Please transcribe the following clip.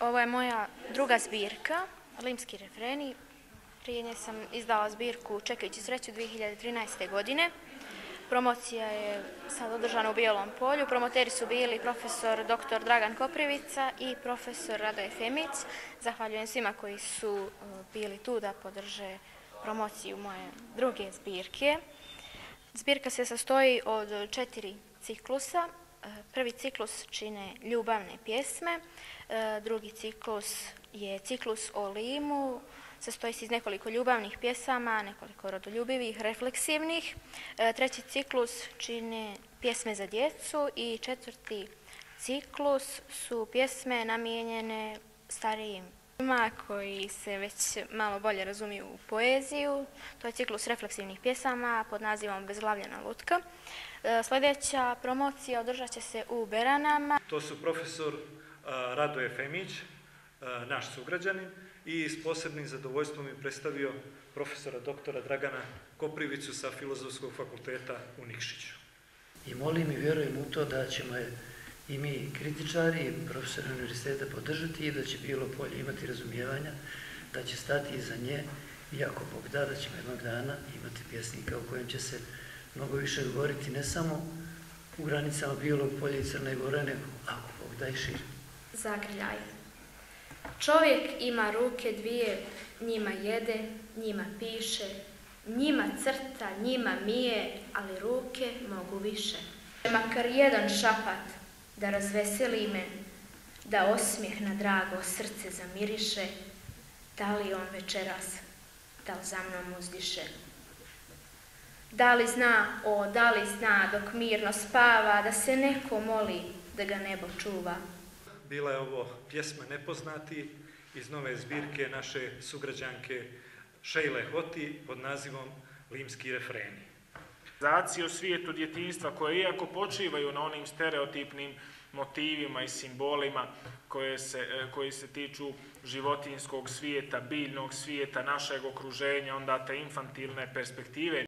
Ovo je moja druga zbirka, Limski refreni. Prije nje sam izdala zbirku Čekajući sreću 2013. godine. Promocija je sad održana u Bijelom polju. Promoteri su bili profesor dr. Dragan Koprivica i profesor Radoje Femić. Zahvaljujem svima koji su e, bili tu da podrže promociju moje druge zbirke. Zbirka se sastoji od četiri ciklusa. Eh, prvi ciklus čine ljubavne pjesme, eh, drugi ciklus je ciklus o limu, sastoji se iz nekoliko ljubavnih pjesama, nekoliko rodoljubivih, refleksivnih. Eh, treći ciklus čine pjesme za djecu i četvrti ciklus su pjesme namijenjene starijim ljudima koji se već malo bolje razumiju u poeziju. To je ciklus refleksivnih pjesama pod nazivom Bezglavljena lutka. E, sljedeća promocija održat će se u Beranama. To su profesor e, Radoje Femić, e, naš sugrađanin, i s posebnim zadovoljstvom mi predstavio profesora doktora Dragana Koprivicu sa Filozofskog fakulteta u Nikšiću. I molim i vjerujem u to da ćemo je i mi kritičari i profesori univerziteta podržati i da će bilo polje imati razumijevanja, da će stati iza nje, iako Bog da, da ćemo jednog dana imati pjesnika u kojem će se mnogo više govoriti ne samo u granicama Bijelog polja i Crne Gore, nego ako Bog da i šir. Zagrljaj. Čovjek ima ruke dvije, njima jede, njima piše, njima crta, njima mije, ali ruke mogu više. Makar jedan šapat da razveseli me, da osmijeh na drago srce zamiriše, da li on večeras, da li za mnom uzdiše. Da li zna, o, da li zna dok mirno spava, da se neko moli da ga nebo čuva. Bila je ovo pjesma Nepoznati iz nove zbirke naše sugrađanke Šejle Hoti pod nazivom Limski refreni. Zacije o svijetu djetinstva koje iako počivaju na onim stereotipnim motivima i simbolima koje se, e, koji se tiču životinskog svijeta, biljnog svijeta, našeg okruženja, onda te infantilne perspektive,